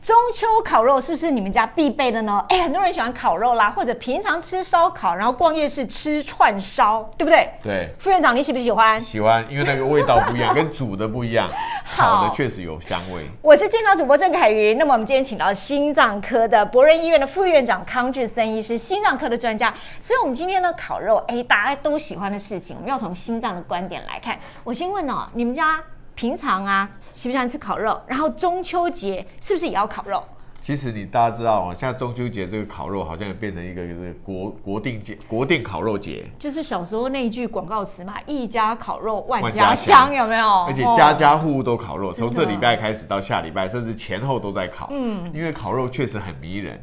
中秋烤肉是不是你们家必备的呢？哎，很多人喜欢烤肉啦，或者平常吃烧烤，然后逛夜市吃串烧，对不对？对，副院长你喜不喜欢？喜欢，因为那个味道不一样，跟煮的不一样，烤的确实有香味。我是健康主播郑凯云，那么我们今天请到心脏科的博仁医院的副院长康志森医师，心脏科的专家。所以，我们今天呢，烤肉，哎，大家都喜欢的事情，我们要从心脏的观点来看。我先问哦，你们家平常啊？喜不喜欢吃烤肉？然后中秋节是不是也要烤肉？其实你大家知道哦，现在中秋节这个烤肉好像也变成一个国国定节、国定烤肉节。就是小时候那一句广告词嘛，“一家烤肉万家香”，有没有？而且家家户户都烤肉，从这礼拜开始到下礼拜，甚至前后都在烤。嗯，因为烤肉确实很迷人，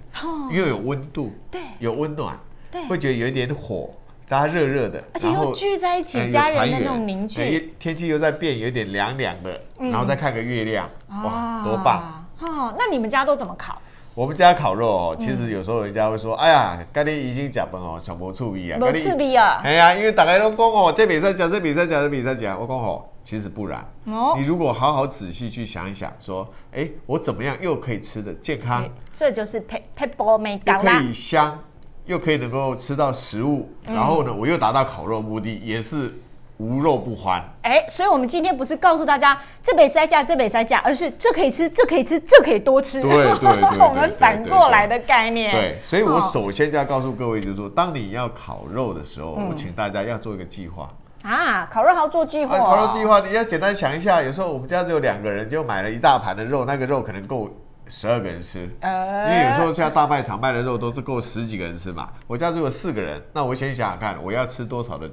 因为有温度，对，有温暖，对，会觉得有一点火。大家热热的，而且又聚在一起，家人的那种凝聚。天气又在变，有点凉凉的，然后再看个月亮，哇，多棒！哦，那你们家都怎么烤？我们家烤肉哦，其实有时候人家会说，哎呀，今天已经讲崩哦，小魔醋味啊，没刺鼻啊。哎呀，因为大家都讲哦，这比赛讲，这比赛讲，这比赛讲，我讲哦，其实不然。哦。你如果好好仔细去想一想，说，哎，我怎么样又可以吃的健康？这就是配配波美高可以香。又可以能够吃到食物，然后呢，我又达到烤肉目的，也是无肉不欢。哎，所以我们今天不是告诉大家这北塞价，这北塞价，而是这可以吃，这可以吃，这可以多吃。对对 对，我们反过来的概念。对，所以我首先就要告诉各位，就是说，当你要烤肉的时候，我请大家要做一个计划啊，烤肉还要做计划。烤肉计划，你要简单想一下，有时候我们家只有两个人，就买了一大盘的肉，那个肉可能够。十二个人吃，因为有时候像大卖场卖的肉都是够十几个人吃嘛。我家只有四个人，那我先想想看，我要吃多少的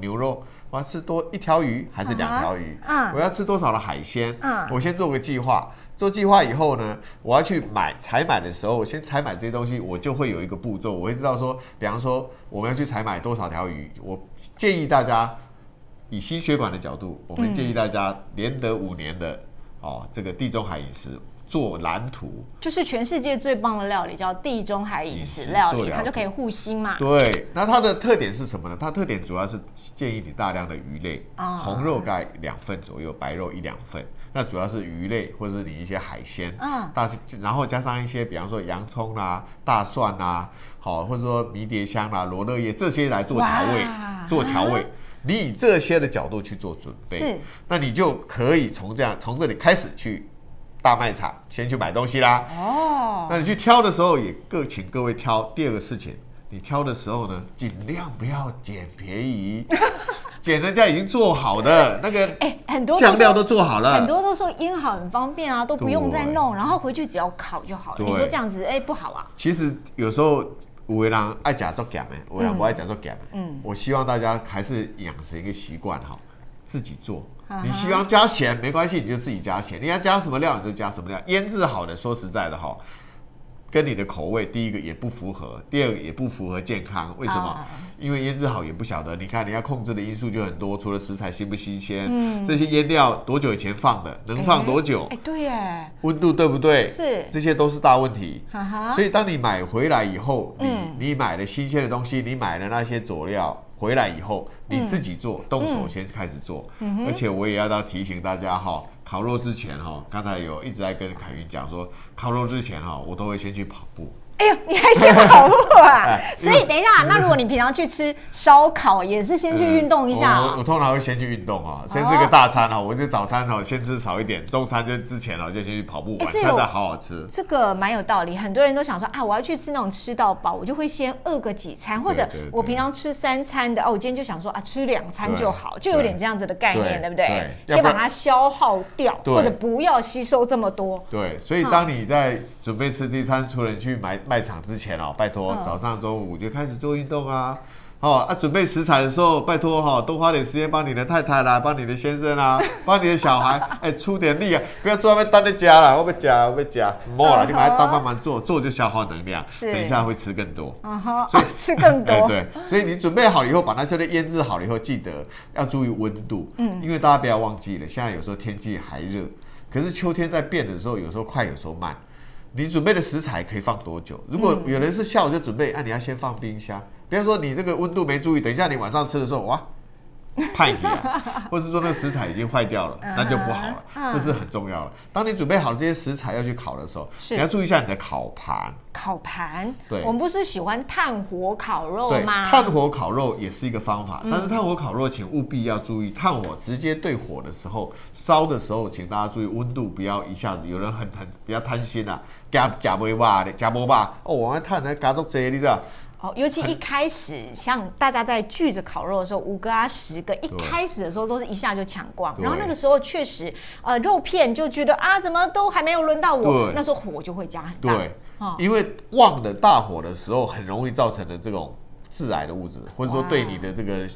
牛肉？我要吃多一条鱼还是两条鱼？啊，我要吃多少的海鲜？啊，我先做个计划。做计划以后呢，我要去买采买的时候，我先采买这些东西，我就会有一个步骤，我会知道说，比方说我们要去采买多少条鱼。我建议大家以心血管的角度，我们建议大家连得五年的哦，这个地中海饮食。做蓝图，就是全世界最棒的料理，叫地中海饮食料理，它就可以护心嘛。对，那它的特点是什么呢？它特点主要是建议你大量的鱼类，红肉盖两份左右，白肉一两份。那主要是鱼类或者是你一些海鲜，嗯，大然后加上一些，比方说洋葱啦、大蒜啦，好，或者说迷迭香啦、罗勒叶这些来做调味，做调味。你以这些的角度去做准备，是，那你就可以从这样从这里开始去。大卖场先去买东西啦。哦，那你去挑的时候也各请各位挑。第二个事情，你挑的时候呢，尽量不要捡便宜，捡人家已经做好的那个，哎，很多酱料都做好了，很多都说腌好很方便啊，都不用再弄，然后回去只要烤就好了。你说这样子，哎，不好啊。其实有时候五位人爱假做假的，五位人不爱假做假的。嗯，我希望大家还是养成一个习惯哈，自己做。你希望加咸没关系，你就自己加咸。你要加什么料你就加什么料。腌制好的，说实在的哈，跟你的口味第一个也不符合，第二个也不符合健康。为什么？因为腌制好也不晓得。你看你要控制的因素就很多，除了食材新不新鲜，嗯，这些腌料多久以前放的，能放多久？哎，对耶，温度对不对？是，这些都是大问题。所以当你买回来以后，你你买的新鲜的东西，你买的那些佐料。回来以后，你自己做，动手先开始做。而且我也要到提醒大家哈，烤肉之前哈，刚才有一直在跟凯云讲说，烤肉之前哈，我都会先去跑步。哎呦，你还先跑步啊？所以等一下，那如果你平常去吃烧烤，也是先去运动一下。我我通常会先去运动啊，先吃个大餐哈，我就早餐哈先吃少一点，中餐就之前哦就先去跑步，晚餐再好好吃。这个蛮有道理，很多人都想说啊，我要去吃那种吃到饱，我就会先饿个几餐，或者我平常吃三餐的哦，我今天就想说啊，吃两餐就好，就有点这样子的概念，对不对？先把它消耗掉，或者不要吸收这么多。对，所以当你在准备吃这餐，除了你去买。卖场之前哦，拜托早上中午就开始做运动啊！哦啊，准备食材的时候，拜托哈，多花点时间帮你的太太啦，帮你的先生啦，帮你的小孩，哎，出点力啊！不要坐那边当在家了，我不夹，我不夹，莫了，你把它当慢慢做，做就消耗能量，等一下会吃更多。啊哈，所以吃更多。对，所以你准备好以后，把那些的腌制好了以后，记得要注意温度。嗯，因为大家不要忘记了，现在有时候天气还热，可是秋天在变的时候，有时候快，有时候慢。你准备的食材可以放多久？如果有人是下午就准备，那你要先放冰箱。比方说你这个温度没注意，等一下你晚上吃的时候，哇，派题啊，或是说那个食材已经坏掉了，那就不好了，这是很重要的。当你准备好这些食材要去烤的时候，你要注意一下你的烤盘。烤盘，对，我们不是喜欢炭火烤肉吗？炭火烤肉也是一个方法，但是炭火烤肉请务必要注意，炭火直接对火的时候，烧的时候，请大家注意温度不要一下子，有人很很比较贪心啊，加加不吧的，加不吧，哦，我那炭来加做这，你知道？哦，尤其一开始，像大家在聚着烤肉的时候，五个啊十个，一开始的时候都是一下就抢光，然后那个时候确实，呃，肉片就觉得啊，怎么都还没有轮到我，那时候火就会加很大。对，因为旺的大火的时候，很容易造成的这种致癌的物质，或者说对你的这个。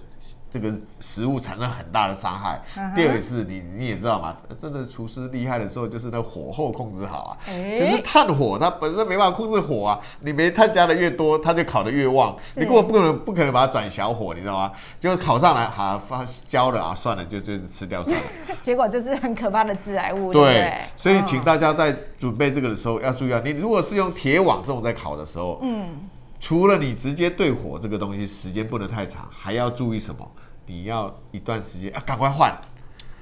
这个食物产生很大的伤害。第二个是你你也知道嘛，真的厨师厉害的时候就是那火候控制好啊。可是炭火它本身没办法控制火啊，你煤炭加的越多，它就烤的越旺。你根本不可能不可能把它转小火，你知道吗？就烤上来好发焦了啊，算了，就就吃掉算了。结果这是很可怕的致癌物。对，所以请大家在准备这个的时候要注意啊，你如果是用铁网这种在烤的时候，嗯。除了你直接对火这个东西时间不能太长，还要注意什么？你要一段时间啊，赶快换。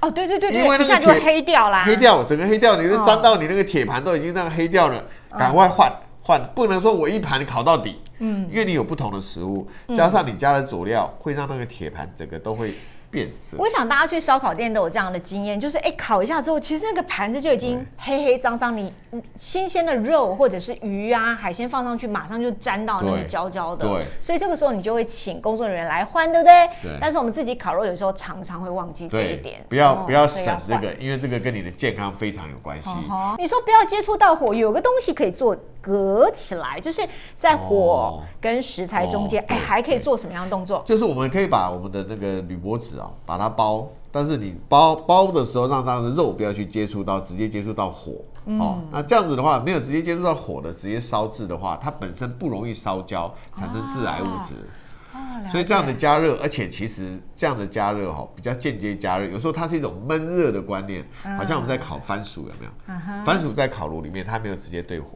哦，对对对，因为那个铁黑掉啦，黑掉，整个黑掉，你都粘到你那个铁盘都已经那样黑掉了，赶快换换，不能说我一盘烤到底，嗯，因为你有不同的食物，加上你加的佐料，会让那个铁盘整个都会。变色。我想大家去烧烤店都有这样的经验，就是哎，烤一下之后，其实那个盘子就已经黑黑脏脏。你新鲜的肉或者是鱼啊、海鲜放上去，马上就粘到那个焦焦的。对。所以这个时候你就会请工作人员来换，对不对？对。但是我们自己烤肉有时候常常会忘记这一点。不要不要省这个，因为这个跟你的健康非常有关系。你说不要接触到火，有个东西可以做隔起来，就是在火跟食材中间，哎，还可以做什么样的动作？就是我们可以把我们的那个铝箔纸啊，把它包，但是你包包的时候，让它的肉不要去接触到，直接接触到火哦。那这样子的话，没有直接接触到火的，直接烧制的话，它本身不容易烧焦，产生致癌物质。所以这样的加热，而且其实这样的加热哈，比较间接加热，有时候它是一种闷热的观念，好像我们在烤番薯有没有？番薯在烤炉里面，它没有直接对火，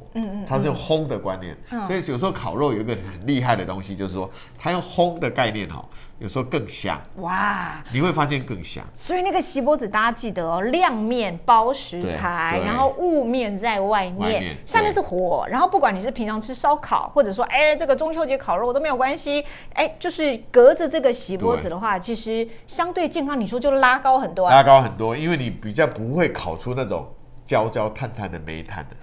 它是用烘的观念。所以有时候烤肉有一个很厉害的东西，就是说它用烘的概念哈。有时候更香哇！你会发现更香。所以那个锡箔纸大家记得哦，亮面包食材，然后雾面在外面，下面是火。然后不管你是平常吃烧烤，或者说哎这个中秋节烤肉都没有关系，哎就是隔着这个锡箔纸的话，其实相对健康，你说就拉高很多。拉高很多，因为你比较不会烤出那种。焦焦炭炭的煤炭的，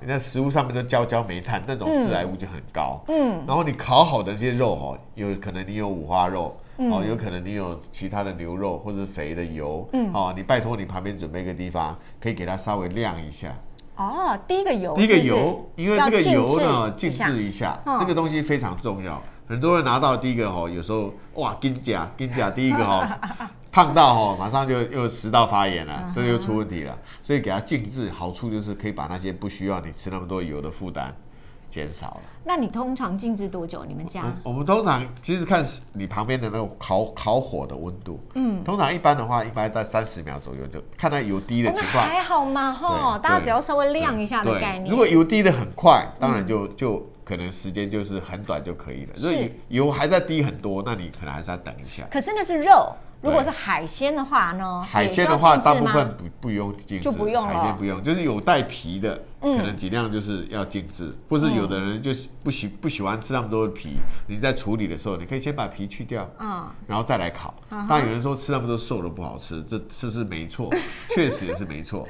你在食物上面都焦焦煤炭，那种致癌物就很高。嗯，然后你烤好的这些肉哦，有可能你有五花肉，哦，有可能你有其他的牛肉或者肥的油，嗯，哦，你拜托你旁边准备一个地方，可以给它稍微晾一下。哦，第一个油，第一个油，因为这个油呢，静置一下，这个东西非常重要。很多人拿到第一个哦，有时候哇，金甲金甲第一个哦。烫到哦，马上就又食道发炎了，这又出问题了。所以给它静置，好处就是可以把那些不需要你吃那么多油的负担减少了。那你通常静置多久？你们家？我们通常其实看你旁边的那个烤烤火的温度。嗯，通常一般的话，一般在三十秒左右就看它油滴的情况。还好嘛，哈，大家只要稍微晾一下的概念。如果油滴的很快，当然就就可能时间就是很短就可以了。如果油还在低很多，那你可能还是要等一下。可是那是肉。如果是海鲜的话呢？海鲜的话，大部分不不用静置，就不用海鲜不用，就是有带皮的，可能尽量就是要静置。或是有的人就是不喜不喜欢吃那么多的皮，你在处理的时候，你可以先把皮去掉，嗯，然后再来烤。但有人说吃那么多瘦的不好吃，这这是没错，确实也是没错。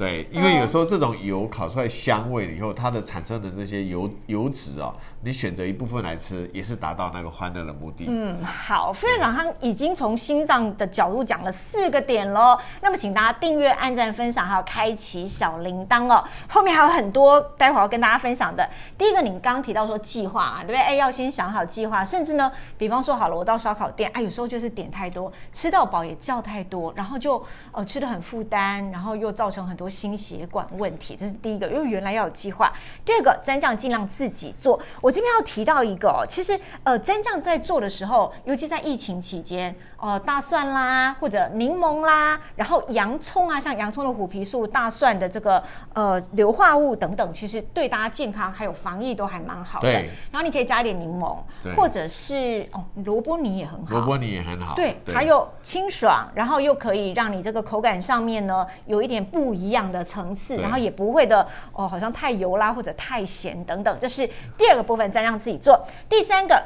对，因为有时候这种油烤出来香味以后，它的产生的这些油油脂哦，你选择一部分来吃，也是达到那个欢乐的目的。嗯，好，副院长他已经从心脏的角度讲了四个点喽。那么，请大家订阅、按赞、分享，还有开启小铃铛哦。后面还有很多，待会儿要跟大家分享的。第一个，你刚刚提到说计划啊，对不对？哎，要先想好计划，甚至呢，比方说好了，我到烧烤店，哎，有时候就是点太多，吃到饱也叫太多，然后就呃吃的很负担，然后又造成很多。心血管问题，这是第一个，因为原来要有计划。第二个，蘸酱尽量自己做。我这边要提到一个哦，其实呃，蘸酱在做的时候，尤其在疫情期间，哦，大蒜啦，或者柠檬啦，然后洋葱啊，像洋葱的虎皮素、大蒜的这个呃硫化物等等，其实对大家健康还有防疫都还蛮好的。然后你可以加一点柠檬，或者是哦，萝卜泥也很好。萝卜泥也很好。对，还有清爽，然后又可以让你这个口感上面呢有一点不一样的层次，然后也不会的哦，好像太油啦或者太咸等等。这是第二个部分，再让自己做。第三个，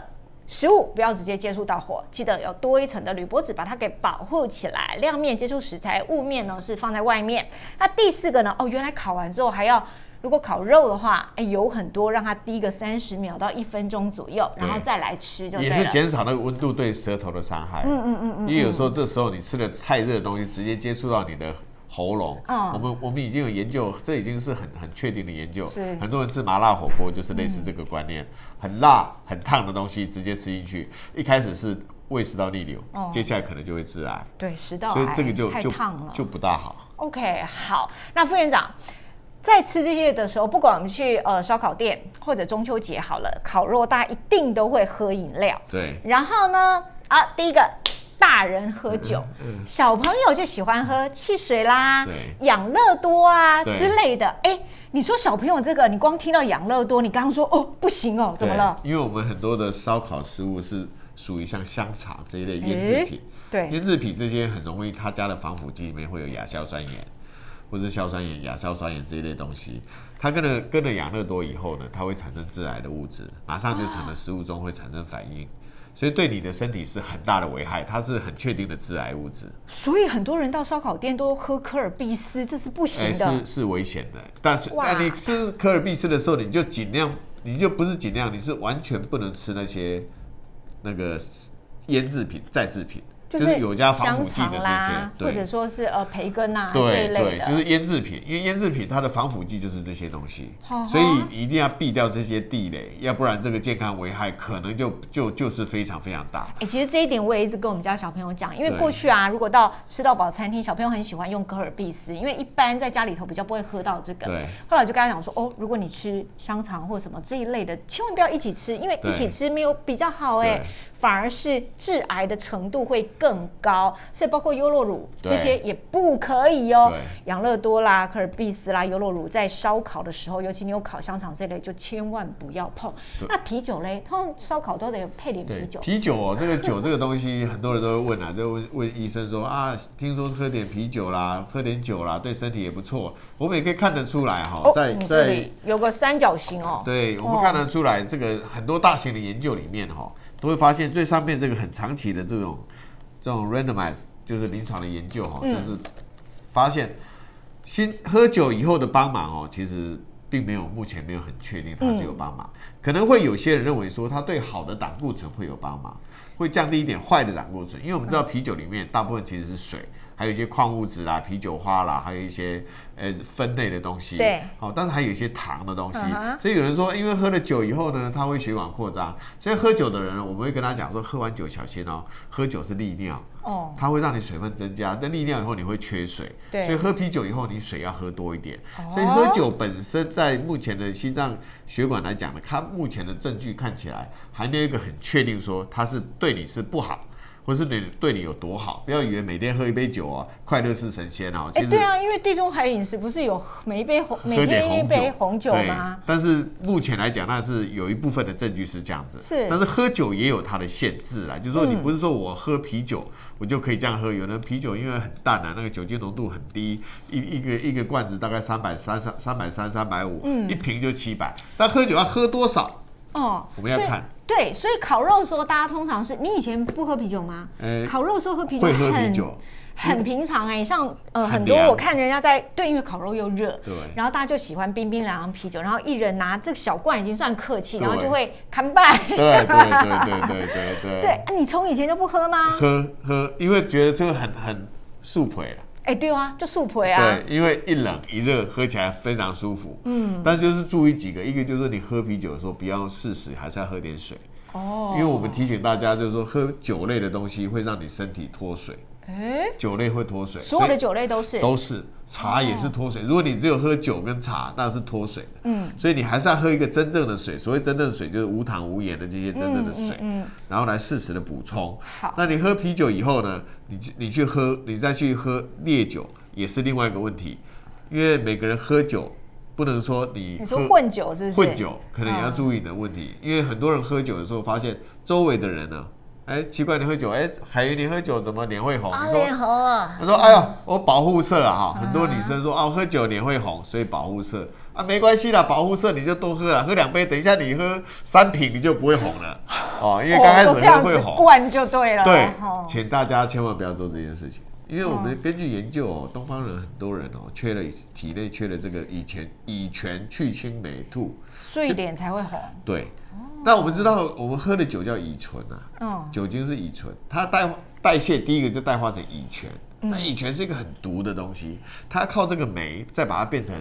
食物不要直接接触到火，记得要多一层的铝箔纸把它给保护起来。亮面接触食材，雾面呢是放在外面。那第四个呢？哦，原来烤完之后还要。如果烤肉的话，哎，油很多让它滴个三十秒到一分钟左右，然后再来吃就也是减少那个温度对舌头的伤害。嗯嗯嗯嗯。因为有时候这时候你吃的太热的东西，直接接触到你的喉咙。嗯。我们我们已经有研究，这已经是很很确定的研究。是。很多人吃麻辣火锅就是类似这个观念，很辣很烫的东西直接吃进去，一开始是胃食道逆流，接下来可能就会致癌。对，食道所以这个就就烫了，就不大好。OK，好，那副院长。在吃这些的时候，不管我们去呃烧烤店或者中秋节好了，烤肉大家一定都会喝饮料。对。然后呢，啊，第一个大人喝酒，小朋友就喜欢喝汽水啦、养乐多啊之类的。哎，你说小朋友这个，你光听到养乐多，你刚刚说哦不行哦，怎么了？因为我们很多的烧烤食物是属于像香肠这一类腌制品，对，腌制品这些很容易，它加的防腐剂里面会有亚硝酸盐。或是硝酸盐、亚硝酸盐这一类东西，它跟了跟了养乐多以后呢，它会产生致癌的物质，马上就成了食物中会产生反应，所以对你的身体是很大的危害，它是很确定的致癌物质。所以很多人到烧烤店都喝科尔必斯，这是不行的，是是危险的。但是但你吃科尔必斯的时候，你就尽量，你就不是尽量，你是完全不能吃那些那个腌制品、再制品。就是有加防腐剂的这些，或者说是呃培根啊这一类的，就是腌制品。因为腌制品它的防腐剂就是这些东西，所以一定要避掉这些地雷，要不然这个健康危害可能就就就是非常非常大。哎，其实这一点我也一直跟我们家小朋友讲，因为过去啊，如果到吃到饱餐厅，小朋友很喜欢用可尔必斯，因为一般在家里头比较不会喝到这个。对。后来我就跟他讲说，哦，如果你吃香肠或什么这一类的，千万不要一起吃，因为一起吃没有比较好哎。反而是致癌的程度会更高，所以包括优酪乳这些也不可以哦。养乐多啦、可尔必斯啦、优酪乳在烧烤的时候，尤其你有烤香肠这类，就千万不要碰。那啤酒嘞，通常烧烤都得配点啤酒。啤酒哦，这个酒这个东西，很多人都会问啊，就问问医生说啊，听说喝点啤酒啦，喝点酒啦，对身体也不错。我们也可以看得出来哈，在在有个三角形哦。对，我们看得出来，这个很多大型的研究里面哈。都会发现最上面这个很长期的这种这种 randomize 就是临床的研究哈，就是发现新喝酒以后的帮忙哦，其实并没有目前没有很确定它是有帮忙，可能会有些人认为说它对好的胆固醇会有帮忙，会降低一点坏的胆固醇，因为我们知道啤酒里面大部分其实是水。还有一些矿物质啦、啤酒花啦，还有一些呃分类的东西。对，好，但是还有一些糖的东西。所以有人说，因为喝了酒以后呢，它会血管扩张。所以喝酒的人，我们会跟他讲说，喝完酒小心哦，喝酒是利尿。哦。它会让你水分增加，但利尿以后你会缺水。对。所以喝啤酒以后，你水要喝多一点。哦。所以喝酒本身在目前的心脏血管来讲呢，它目前的证据看起来还没有一个很确定说它是对你是不好。或是你对你有多好？不要以为每天喝一杯酒啊，快乐是神仙哦。哎，对啊，因为地中海饮食不是有每一杯红每天一杯红酒吗？但是目前来讲，那是有一部分的证据是这样子。是。但是喝酒也有它的限制啊，就是说你不是说我喝啤酒我就可以这样喝。有的啤酒因为很淡啊，那个酒精浓度很低，一一个一个罐子大概三百三三三百三三百五，一瓶就七百。但喝酒要喝多少？哦，我们要看。对，所以烤肉的时候，大家通常是你以前不喝啤酒吗？呃，烤肉的时候喝啤酒会喝啤酒，很平常哎。像呃很多我看人家在对，因为烤肉又热，对，然后大家就喜欢冰冰凉凉啤酒，然后一人拿这个小罐已经算客气，然后就会干拜。对对对对对对对。对 啊，你从以前就不喝吗？喝喝，因为觉得这个很很素配了。哎，对啊，就速培啊。对，因为一冷一热喝起来非常舒服。嗯，但就是注意几个，一个就是你喝啤酒的时候不要试食，还是要喝点水。哦。因为我们提醒大家，就是说喝酒类的东西会让你身体脱水。哎，酒类会脱水，所有的酒类都是都是，茶也是脱水。如果你只有喝酒跟茶，那是脱水的。嗯，所以你还是要喝一个真正的水。所谓真正的水，就是无糖无盐的这些真正的水，嗯，然后来适时的补充。好，那你喝啤酒以后呢？你你去喝，你再去喝烈酒，也是另外一个问题，因为每个人喝酒不能说你你说混酒是不是？混酒可能也要注意你的问题，因为很多人喝酒的时候发现周围的人呢。哎，奇怪，你喝酒，哎，海云，你喝酒怎么脸会红？脸红啊！他说：“哎呀，我保护色啊，哈，很多女生说，哦，喝酒脸会红，所以保护色啊，没关系啦，保护色你就多喝了，喝两杯，等一下你喝三瓶你就不会红了，哦，因为刚开始喝会红，灌就对了。对，请大家千万不要做这件事情，因为我们根据研究哦，东方人很多人哦，缺了体内缺了这个乙醛乙醛去氢酶兔，所以脸才会红。对。那我们知道，我们喝的酒叫乙醇啊，嗯，酒精是乙醇，它代代谢第一个就代化成乙醛，那乙醛是一个很毒的东西，它靠这个酶再把它变成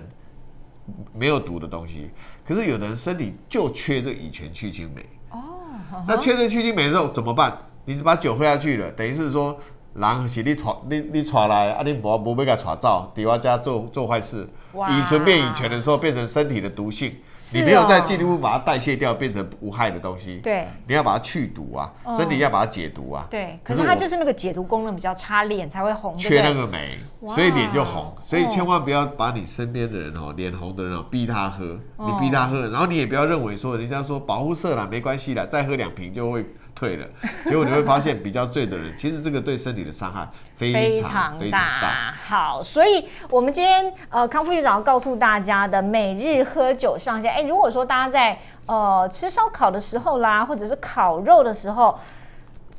没有毒的东西。可是有的人身体就缺这乙醛去氢酶，哦，那缺这去氢酶之后怎么办？你把酒喝下去了，等于是说，人是你传你你传来，啊，你无无要给他传走，伫我家做做坏事，乙醇变乙醛的时候变成身体的毒性。你没有再进一步把它代谢掉，变成无害的东西。对，你要把它去毒啊，身体要把它解毒啊。对，可是它就是那个解毒功能比较差，脸才会红。缺那个酶，所以脸就红。所以千万不要把你身边的人哦，脸红的人哦，逼他喝。你逼他喝，然后你也不要认为说人家说保护色啦，没关系啦，再喝两瓶就会。退了，结果你会发现比较醉的人，其实这个对身体的伤害非常非常大。好，所以我们今天呃康副局长要告诉大家的每日喝酒上限，哎，如果说大家在呃吃烧烤的时候啦，或者是烤肉的时候。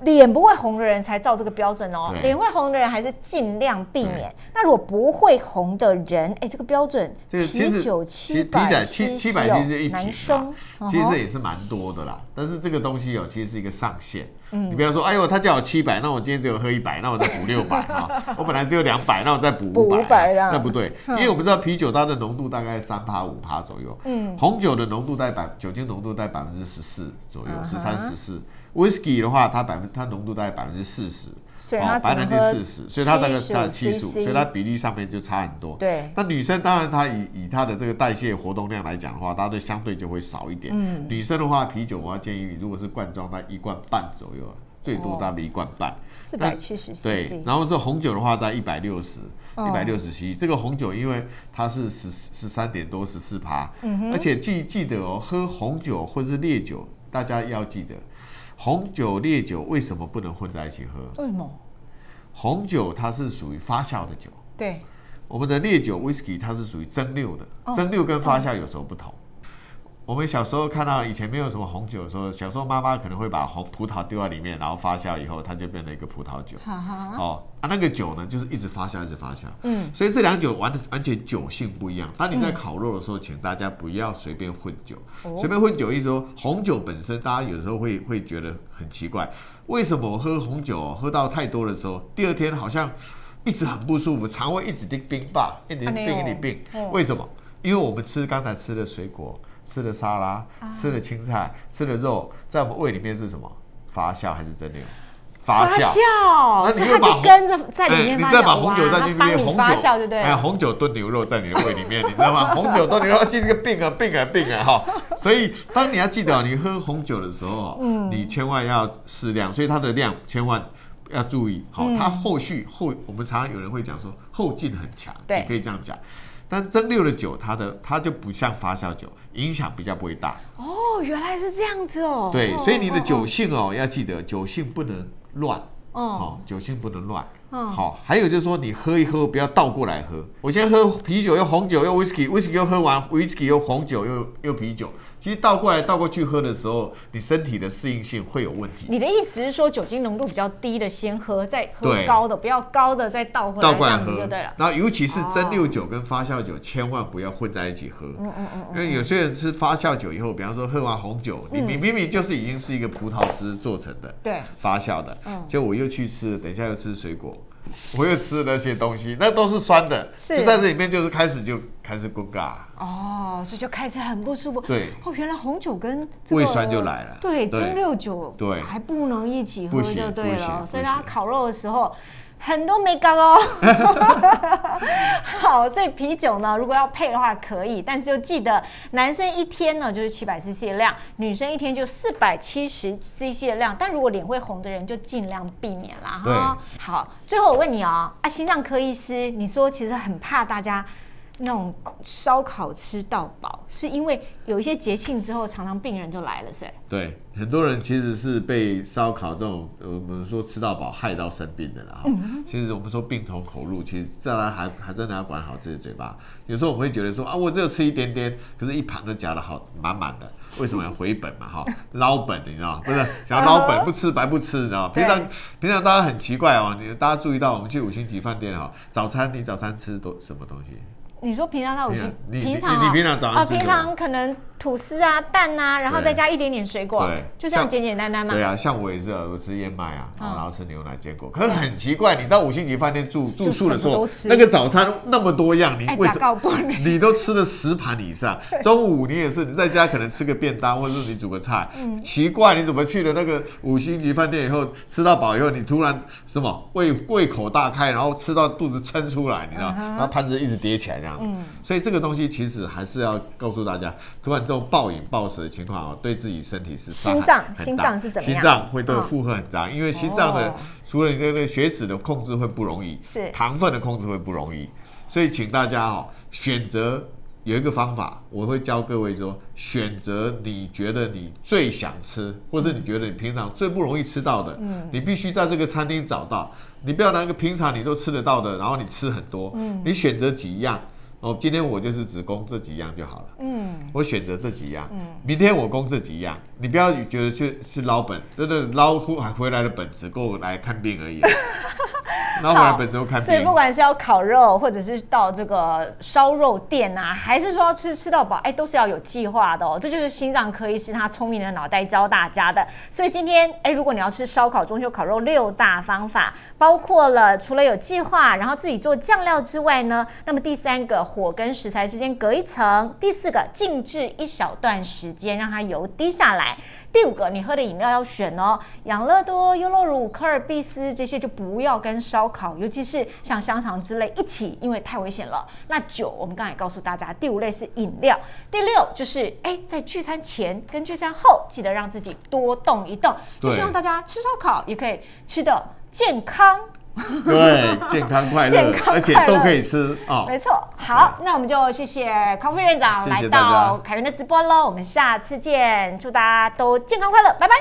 脸不会红的人才照这个标准哦，脸会红的人还是尽量避免。那如果不会红的人，哎，这个标准，这个啤酒七百七七百其实一瓶，其实也是蛮多的啦。但是这个东西哦，其实是一个上限。嗯，你不要说，哎呦，他叫我七百，那我今天只有喝一百，那我再补六百 啊。我本来只有两百，那我再补五百，那不对，因为我们知道啤酒它的浓度大概三趴五趴左右，嗯，红酒的浓度在百酒精浓度在百分之十四左右，十三十四。Whisky 的话，它百分它浓度大概百分之四十，哦，百分之四十，所以它大概它的七十五，所以它比例上面就差很多。对。那女生当然她以以她的这个代谢活动量来讲的话，它的相对就会少一点。嗯。女生的话，啤酒我要建议你，如果是罐装，在一罐半左右，最多大概一罐半。四百七十 cc。对。然后是红酒的话，在一百六十，一百六十 cc。这个红酒因为它是十十三点多十四趴，嗯而且记记得哦，喝红酒或者是烈酒，大家要记得。红酒、烈酒为什么不能混在一起喝？为什么？红酒它是属于发酵的酒，对。我们的烈酒 whisky 它是属于蒸馏的，蒸馏跟发酵有时候不同。我们小时候看到以前没有什么红酒的时候，小时候妈妈可能会把红葡萄丢在里面，然后发酵以后，它就变成一个葡萄酒。哦，啊，那个酒呢，就是一直发酵，一直发酵。嗯，所以这两酒完完全酒性不一样。当你在烤肉的时候，请大家不要随便混酒。随便混酒，意思说红酒本身，大家有时候会会觉得很奇怪，为什么我喝红酒喝到太多的时候，第二天好像一直很不舒服，肠胃一直叮冰吧，一直冰一直冰。为什么？因为我们吃刚才吃的水果。吃的沙拉，吃的青菜，吃的肉，在我们胃里面是什么？发酵还是蒸馏？发酵。那你又把跟着在里面，你再把红酒在里面，红酒对？哎，红酒炖牛肉在你的胃里面，你知道吗？红酒炖牛肉，这是个病啊，病啊，病啊！哈，所以当你要记得，你喝红酒的时候，嗯，你千万要适量，所以它的量千万要注意。好，它后续后，我们常常有人会讲说后劲很强，你可以这样讲。但蒸馏的酒，它的它就不像发酵酒，影响比较不会大。哦，原来是这样子哦。对，所以你的酒性哦，要记得酒性不能乱。哦，酒性不能乱。好，还有就是说，你喝一喝不要倒过来喝。我先喝啤酒，又红酒，又 whisky，whisky 又喝完，whisky 又红酒，又又啤酒。其实倒过来倒过去喝的时候，你身体的适应性会有问题。你的意思是说，酒精浓度比较低的先喝，再喝高的，不要高的再倒回来倒过来喝就对了。然后尤其是蒸馏酒跟发酵酒，千万不要混在一起喝。嗯嗯嗯。因为有些人吃发酵酒以后，比方说喝完红酒，你明明明就是已经是一个葡萄汁做成的，对，发酵的，嗯，结果我又去吃，等一下又吃水果。我又吃那些东西，那都是酸的，是在这里面就是开始就开始滚嘎。哦，所以就开始很不舒服。对，哦，原来红酒跟胃酸就来了。对，蒸馏酒对还不能一起喝就对了，所以大家烤肉的时候。很多没搞哦。好，所以啤酒呢，如果要配的话可以，但是就记得男生一天呢就是七百 CC 的量，女生一天就四百七十 CC 的量。但如果脸会红的人就尽量避免啦哈。好，最后我问你哦，啊，心脏科医师，你说其实很怕大家。那种烧烤吃到饱，是因为有一些节庆之后，常常病人就来了，是？对，很多人其实是被烧烤这种我们说吃到饱害到生病的了哈。其实我们说病从口入，其实再来还还真的要管好自己的嘴巴。有时候我们会觉得说啊，我只有吃一点点，可是一盘都夹的好满满的，为什么要回本嘛？哈，捞本，你知道吗？不是想要捞本，不吃白不吃，你知道吗？平常平常大家很奇怪哦，你大家注意到我们去五星级饭店哈，早餐你早餐吃多什么东西？你说平常他五星，平常你平常早上啊，平常可能。吐司啊，蛋啊，然后再加一点点水果，对，就这样简简单单嘛。对啊，像我也是，我吃燕麦啊，然后吃牛奶、坚果。可是很奇怪，你到五星级饭店住住宿的时候，那个早餐那么多样，你为什么你都吃了十盘以上？中午你也是，你在家可能吃个便当，或者是你煮个菜。嗯，奇怪，你怎么去了那个五星级饭店以后吃到饱以后，你突然什么胃胃口大开，然后吃到肚子撑出来，你知道？然后盘子一直叠起来这样。嗯，所以这个东西其实还是要告诉大家，突然。这种暴饮暴食的情况哦，对自己身体是心脏心脏是怎么样？心脏会对负荷很大，因为心脏的除了你那个血脂的控制会不容易，是。糖分的控制会不容易，所以请大家哦选择有一个方法，我会教各位说，选择你觉得你最想吃，或者你觉得你平常最不容易吃到的，嗯，你必须在这个餐厅找到，你不要拿个平常你都吃得到的，然后你吃很多，嗯，你选择几样。哦，今天我就是只供这几样就好了。嗯，我选择这几样。嗯，明天我供这几样，你不要觉得去去捞本，真的捞出还回来的本只够来看病而已。捞回来本只够看病。所以不管是要烤肉，或者是到这个烧肉店啊，还是说要吃吃到饱，哎，都是要有计划的哦。这就是心脏科医师他聪明的脑袋教大家的。所以今天，哎，如果你要吃烧烤、中秋烤肉，六大方法包括了除了有计划，然后自己做酱料之外呢，那么第三个。火跟食材之间隔一层。第四个，静置一小段时间，让它油滴下来。第五个，你喝的饮料要选哦，养乐多、优酪乳、科尔必斯这些就不要跟烧烤，尤其是像香肠之类一起，因为太危险了。那酒，我们刚才也告诉大家，第五类是饮料。第六就是，哎，在聚餐前跟聚餐后，记得让自己多动一动。就希望大家吃烧烤也可以吃的健康。对，健康快乐，而且都可以吃啊。没错，好，那我们就谢谢康副院长来到凯源的直播喽。我们下次见，祝大家都健康快乐，拜拜。